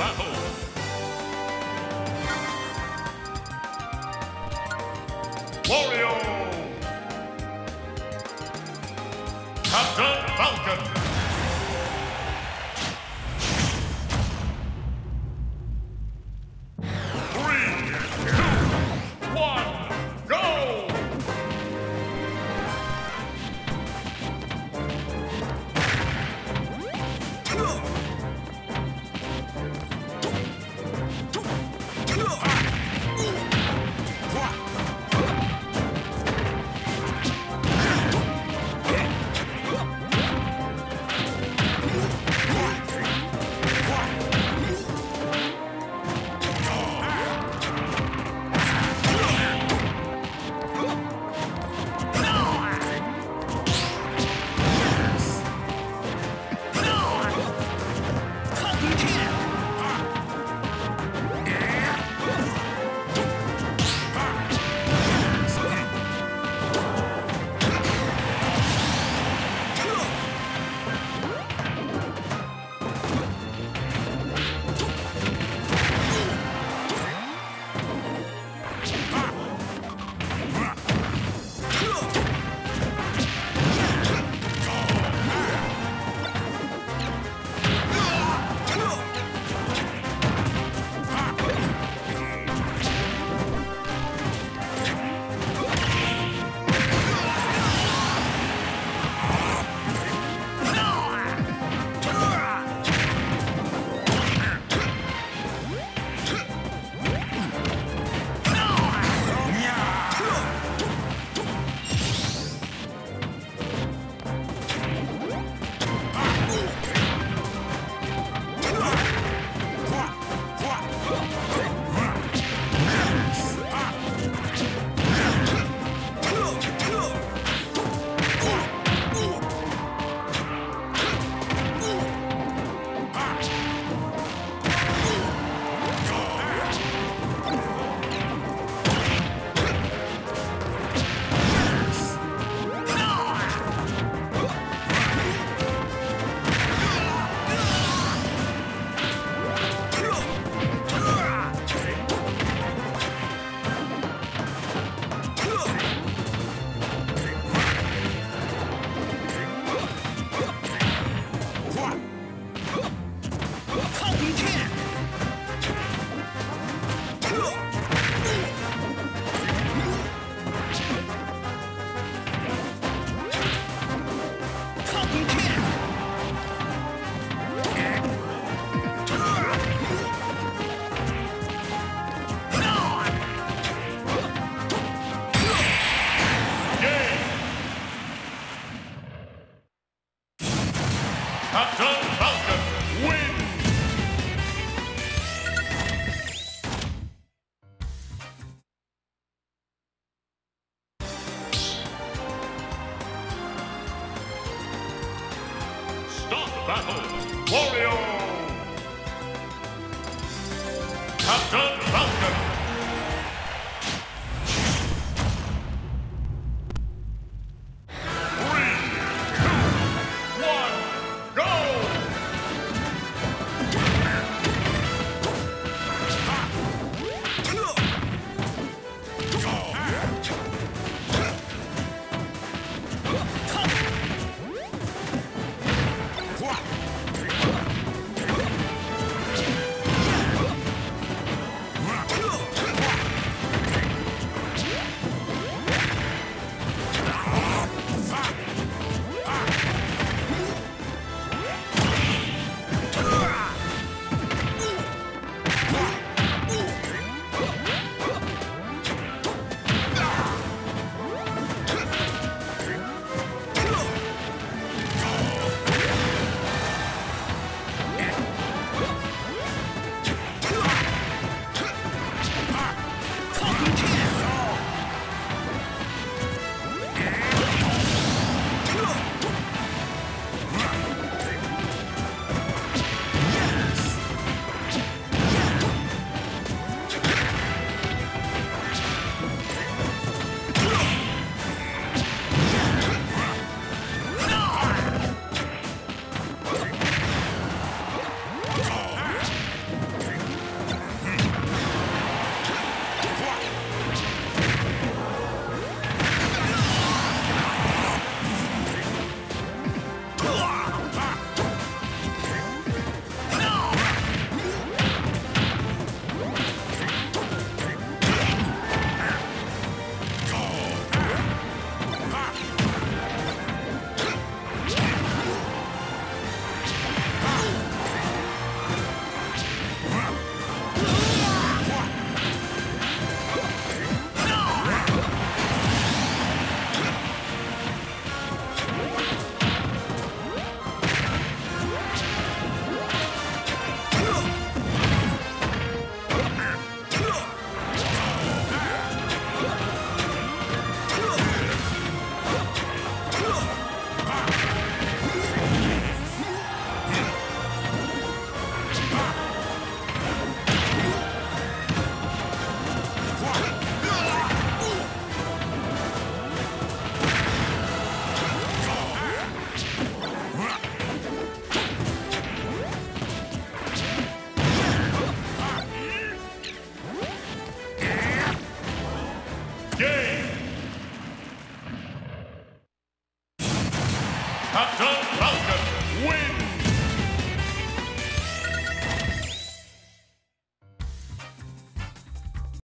battle. Wario! Captain Falcon! Captain Falcon wins. Stop battle, Wario! Captain Falcon! game.